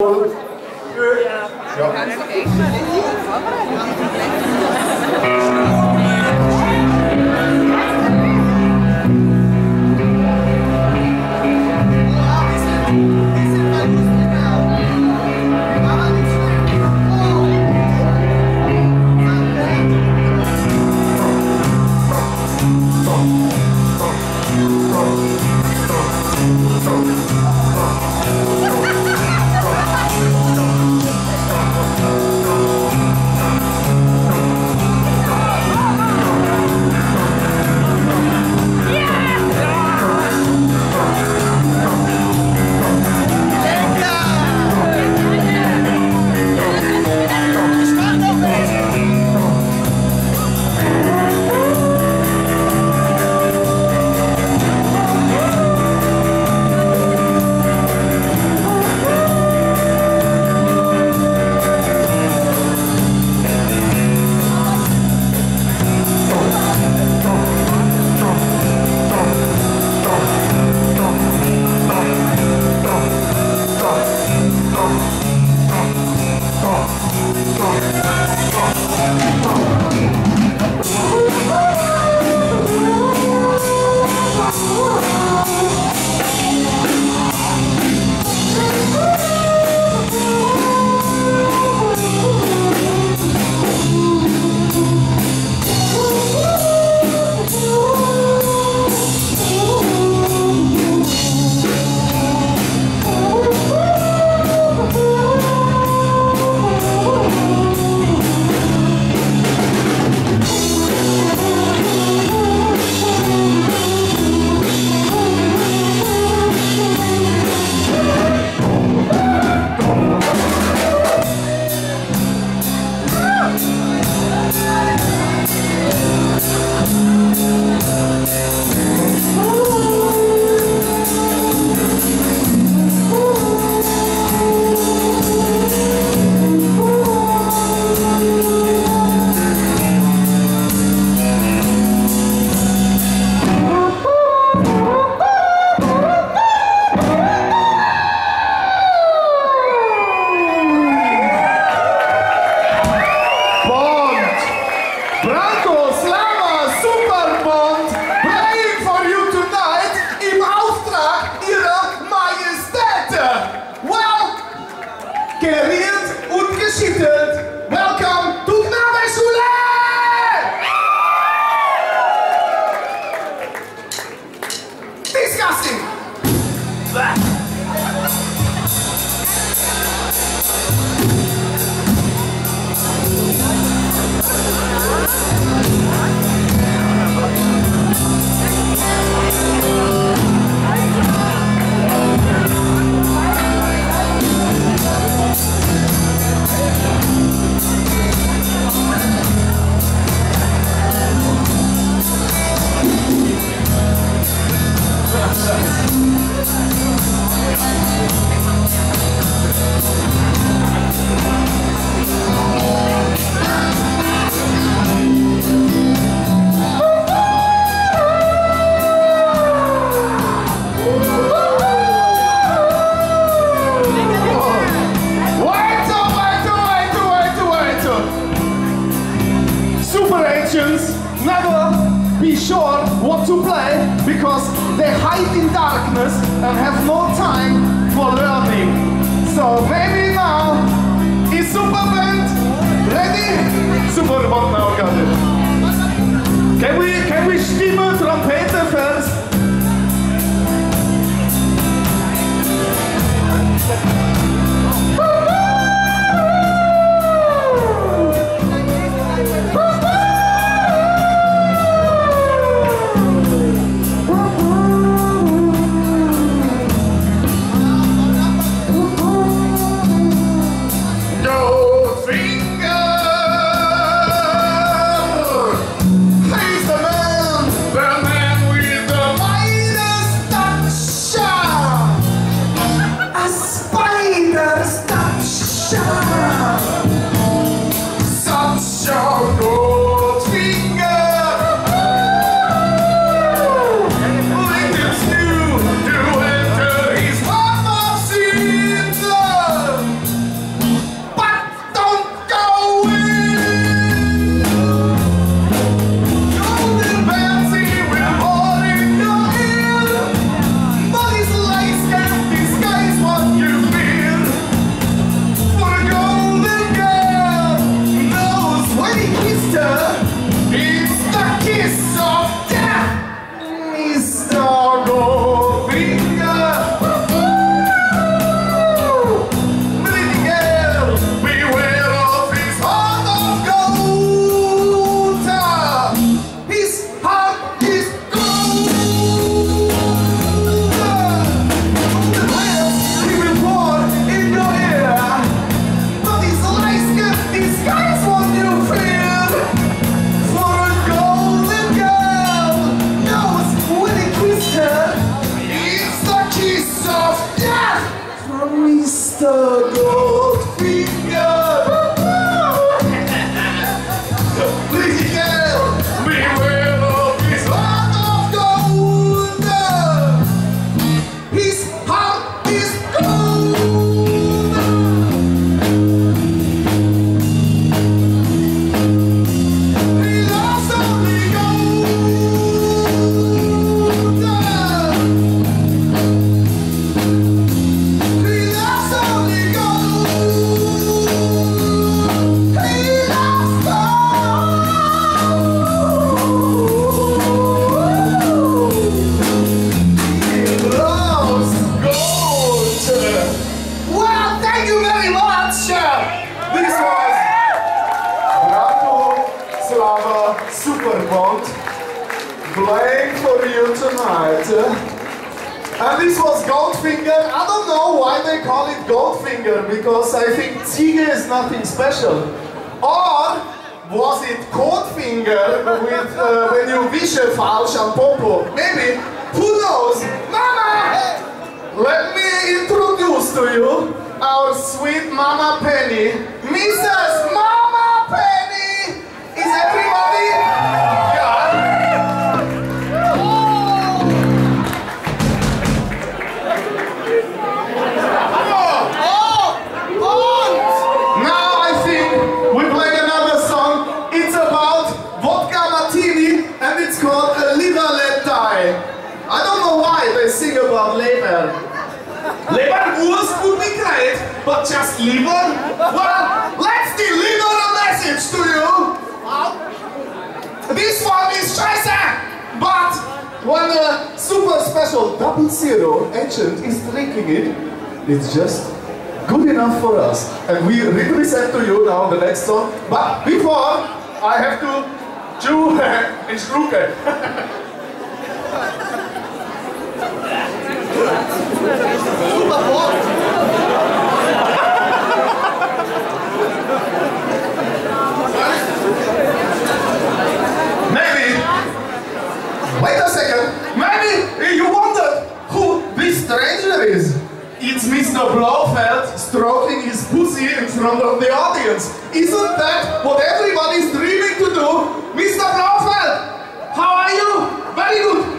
Ja. Ja. Ja. Ja. Ja. Playing for you tonight. And this was Goldfinger. I don't know why they call it Goldfinger, because I think Ziege is nothing special. Or was it Codefinger with uh, when you wish a falsch Popo? Maybe. Who knows? Mama! Let me introduce to you our sweet Mama Penny, Mrs. Mama Penny! But when a super special double zero agent is drinking it, it's just good enough for us. And we represent to you now the next song. But before, I have to chew and schlucken. Maybe, wait a second, maybe you wondered who this stranger is. It's Mr. Blofeld stroking his pussy in front of the audience. Isn't that what everybody's dreaming to do? Mr. Blofeld, how are you? Very good.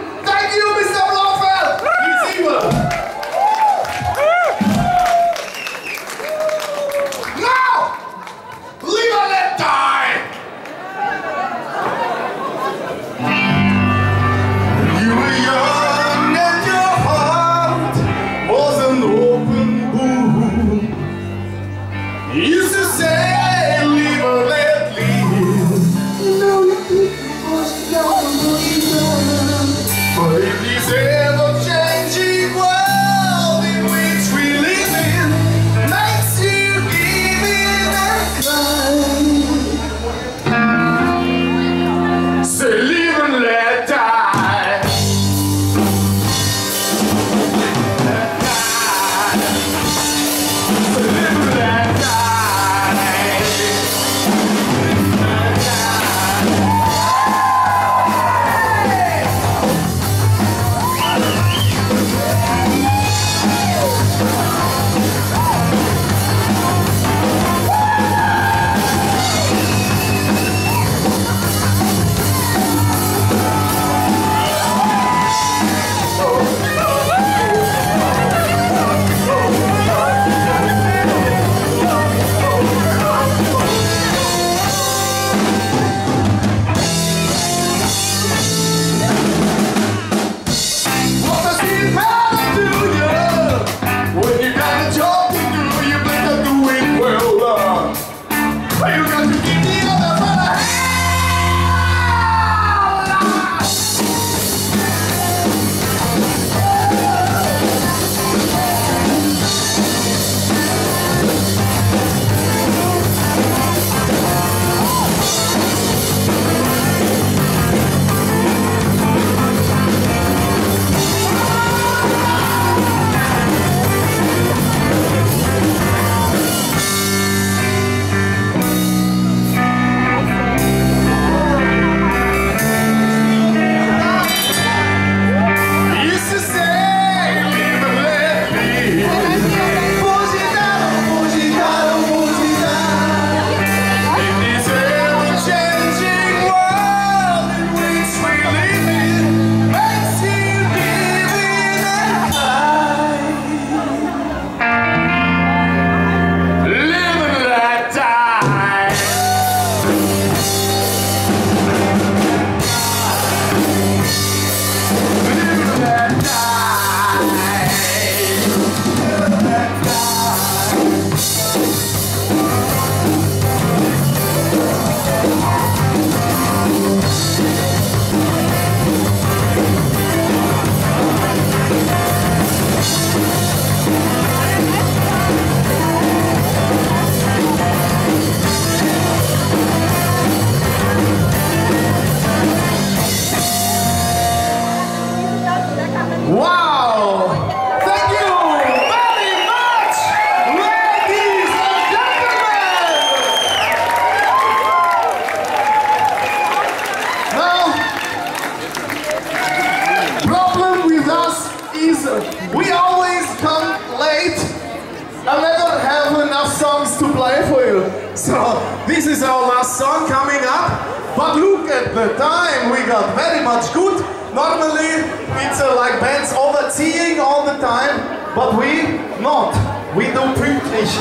very much good. Normally, it's uh, like bands overseeing all the time, but we not. We do pünktlich.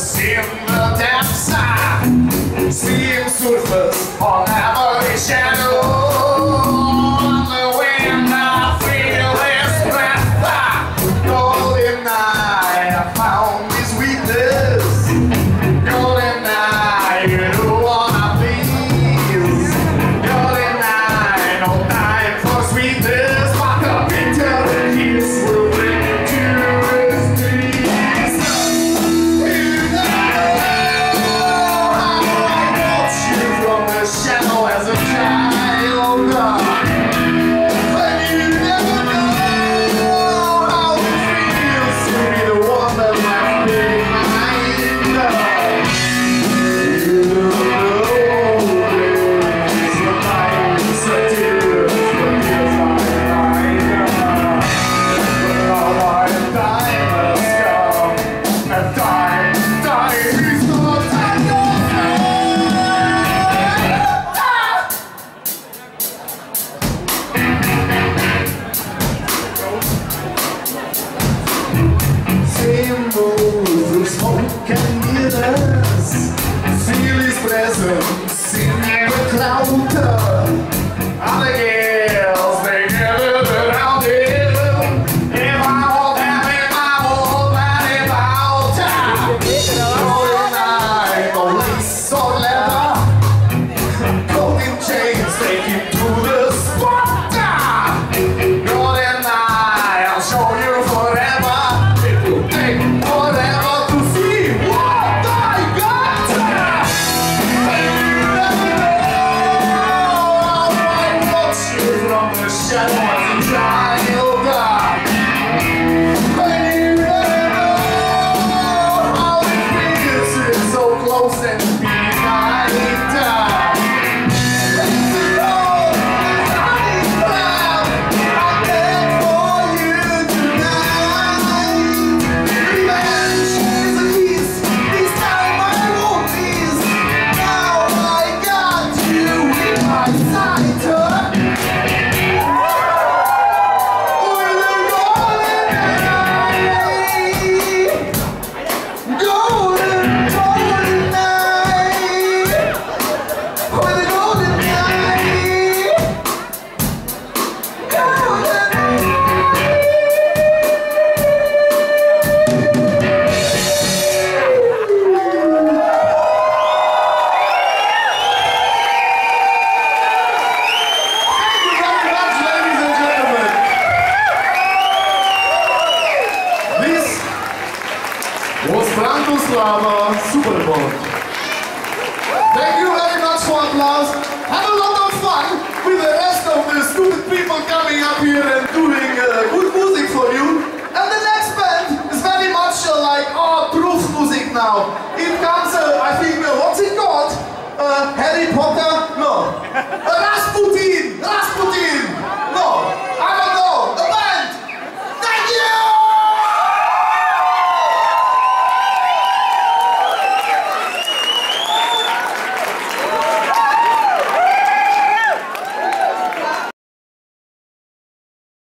yourself